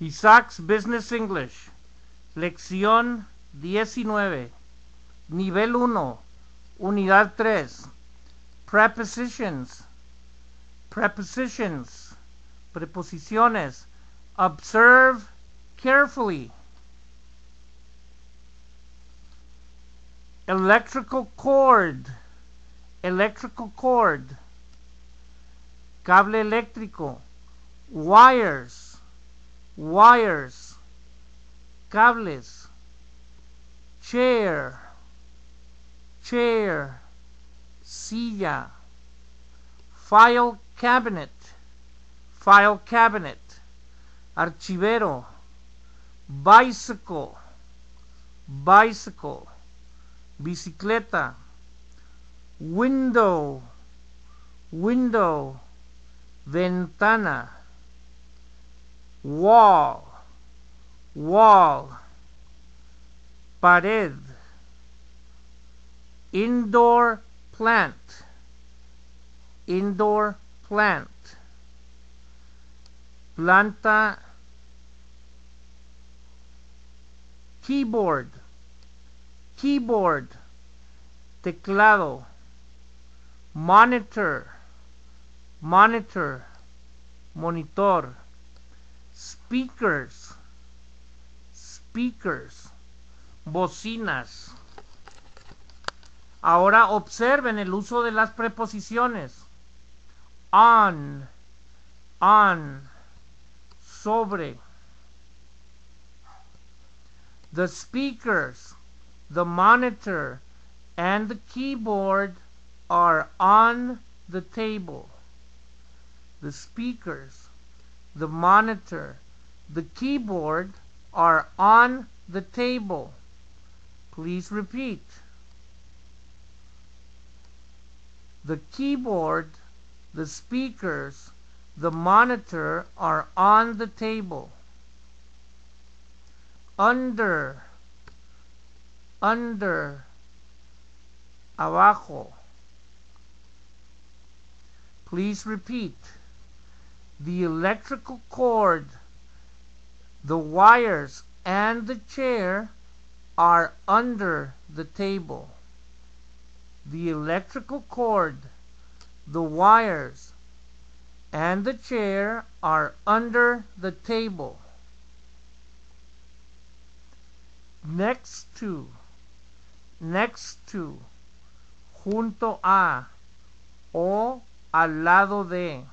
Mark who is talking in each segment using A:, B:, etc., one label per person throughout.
A: Isaac's Business English, lección 19, nivel 1, unidad 3, prepositions, prepositions, preposiciones, observe carefully. Electrical cord, electrical cord, cable eléctrico, wires, wires, cables, chair, chair, silla, file cabinet, file cabinet, archivero, bicycle, bicycle, bicicleta, window, window, ventana, wall, wall, pared, indoor plant, indoor plant, planta, keyboard, keyboard, teclado, monitor, monitor, monitor, speakers, speakers, bocinas. Ahora observen el uso de las preposiciones. On, on, sobre. The speakers, the monitor, and the keyboard are on the table. The speakers, the monitor, the keyboard are on the table. Please repeat. The keyboard, the speakers, the monitor are on the table. Under, under, abajo. Please repeat. The electrical cord, the wires, and the chair are under the table. The electrical cord, the wires, and the chair are under the table. Next to, next to, junto a, o al lado de,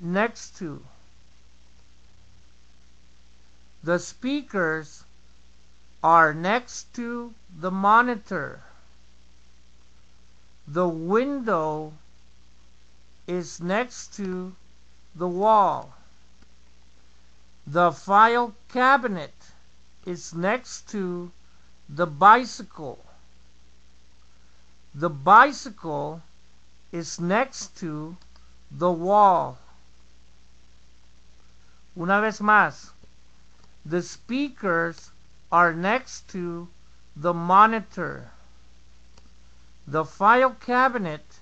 A: next to. The speakers are next to the monitor. The window is next to the wall. The file cabinet is next to the bicycle. The bicycle is next to the wall. Una vez más, the speakers are next to the monitor. The file cabinet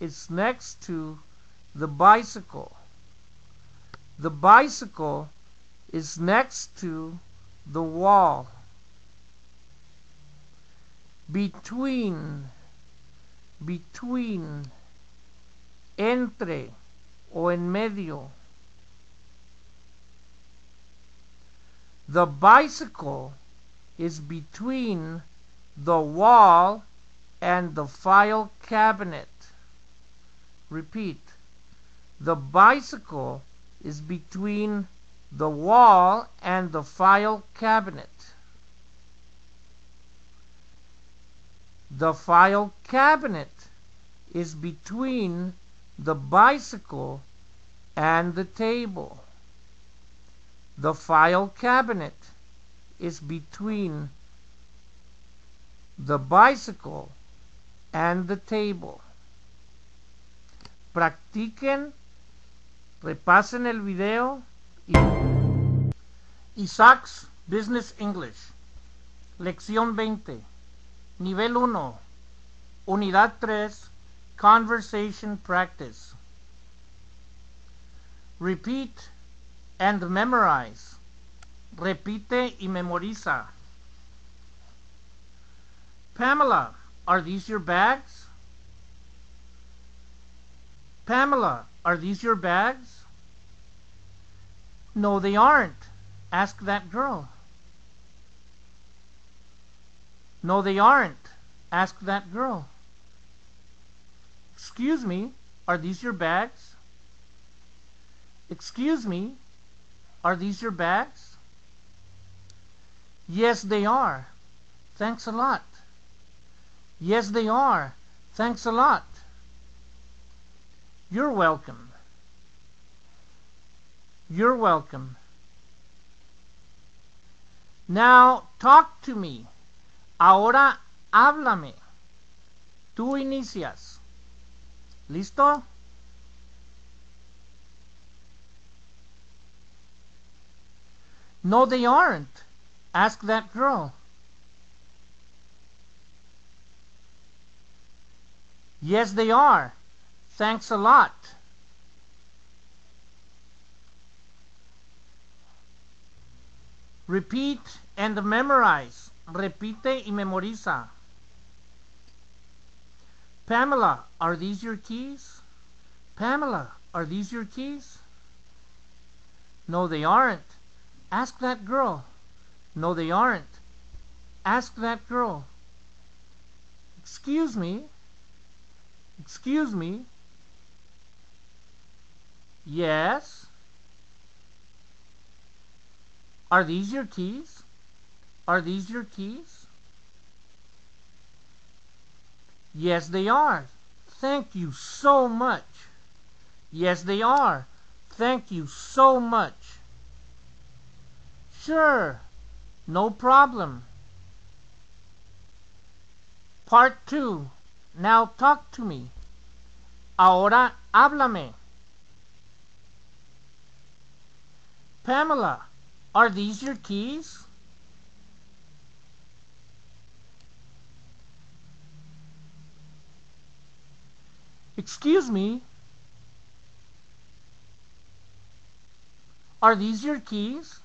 A: is next to the bicycle. The bicycle is next to the wall. Between, between, entre o en medio. The bicycle is between the wall and the file cabinet. Repeat. The bicycle is between the wall and the file cabinet. The file cabinet is between the bicycle and the table. The file cabinet is between the bicycle and the table. Practiquen, repasen el video Isaac's Business English. Lección 20. Nivel 1. Unidad 3. Conversation Practice. Repeat and memorize. Repite y memoriza. Pamela, are these your bags? Pamela, are these your bags? No, they aren't. Ask that girl. No, they aren't. Ask that girl. Excuse me, are these your bags? Excuse me, are these your bags? Yes, they are. Thanks a lot. Yes, they are. Thanks a lot. You're welcome. You're welcome. Now talk to me. Ahora háblame. Tú inicias. ¿Listo? No, they aren't. Ask that girl. Yes, they are. Thanks a lot. Repeat and memorize. Repite y memoriza. Pamela, are these your keys? Pamela, are these your keys? No, they aren't. Ask that girl. No, they aren't. Ask that girl. Excuse me. Excuse me. Yes. Are these your keys? Are these your keys? Yes, they are. Thank you so much. Yes, they are. Thank you so much. Sure. No problem. Part 2. Now talk to me. Ahora háblame. Pamela, are these your keys? Excuse me. Are these your keys?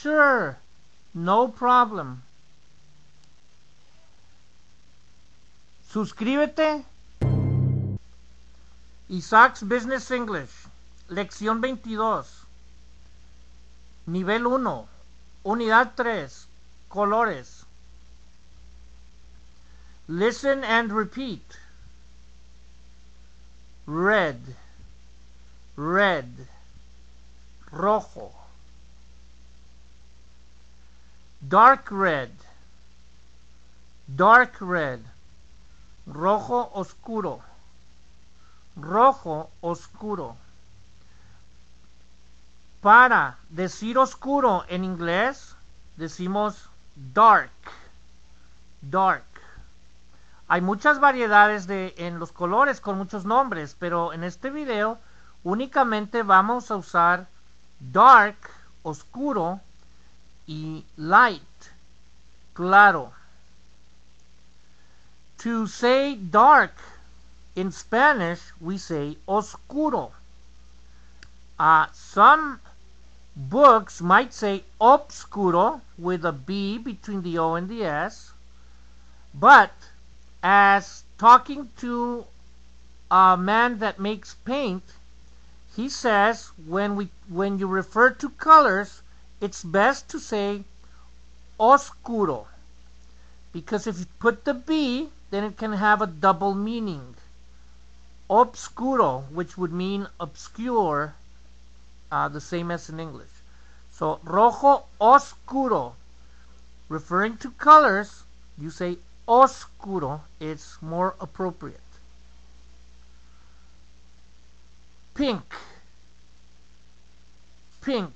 A: Sure, no problem. Suscríbete. Isaac's Business English, lección 22, nivel 1, unidad 3, colores. Listen and repeat. Red, red, rojo. Dark red, dark red, rojo oscuro, rojo oscuro. Para decir oscuro en inglés, decimos dark, dark. Hay muchas variedades de, en los colores con muchos nombres, pero en este video únicamente vamos a usar dark, oscuro, y light, claro. To say dark in Spanish, we say oscuro. Uh, some books might say obscuro with a B between the O and the S, but as talking to a man that makes paint, he says when we when you refer to colors, it's best to say oscuro because if you put the B, then it can have a double meaning. Obscuro, which would mean obscure, uh, the same as in English. So, rojo oscuro, referring to colors, you say oscuro, it's more appropriate. Pink, pink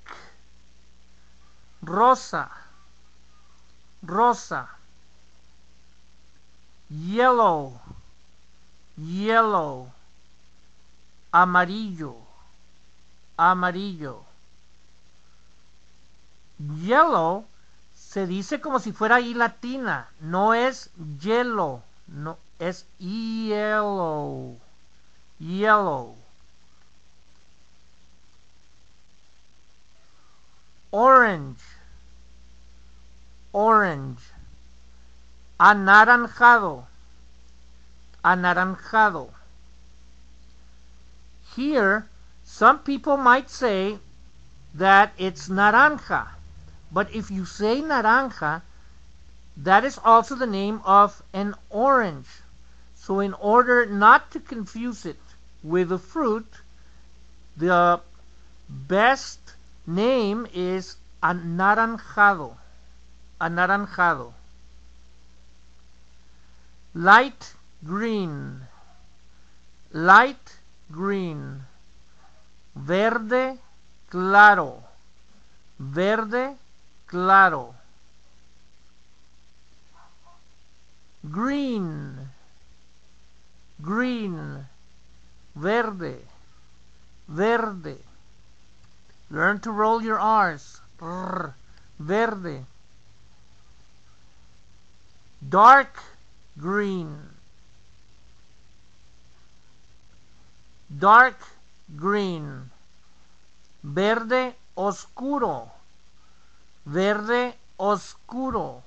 A: rosa, rosa, yellow, yellow, amarillo, amarillo. Yellow se dice como si fuera I latina, no es yellow, no, es yellow. Yellow. Orange. Orange. Anaranjado. Anaranjado. Here, some people might say that it's naranja. But if you say naranja, that is also the name of an orange. So in order not to confuse it with a fruit, the best name is anaranjado. Anaranjado. Light green. Light green. Verde claro. Verde claro. Green. Green. Verde. Verde. Learn to roll your R's. Brr. Verde. Dark green. Dark green. Verde oscuro. Verde oscuro.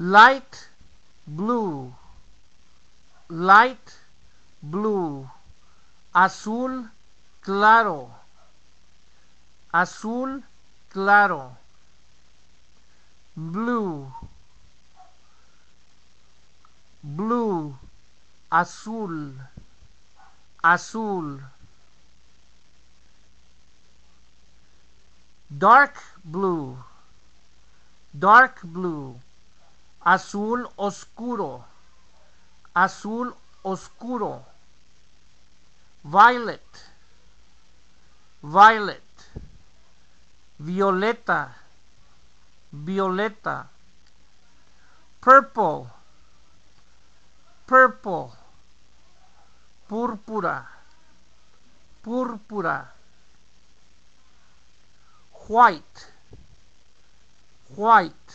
A: Light blue. Light blue. Azul claro. Azul claro. Blue. Blue. Azul. Azul. Dark blue. Dark blue. Azul oscuro. Azul oscuro. Violet. Violet. Violeta. Violeta. Purple. Purple. Púrpura. Púrpura. White. White.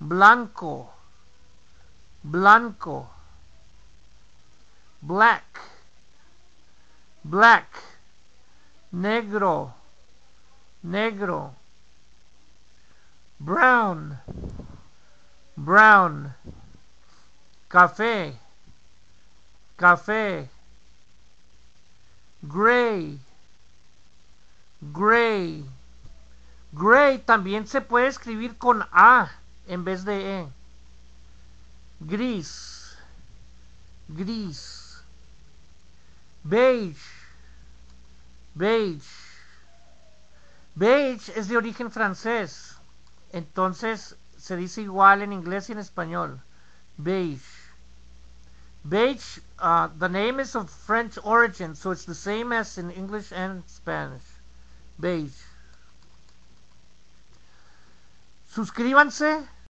A: Blanco. Blanco. Black. Black. Negro. Negro. Brown. Brown. Café. Café. Gray. Gray. Gray también se puede escribir con A en vez de E. Gris. Gris. Beige. Beige. Beige es de origen francés. Entonces se dice igual en inglés y en español. Beige. Beige, uh, the name is of French origin, so it's the same as in English and Spanish. Beige. Suscríbanse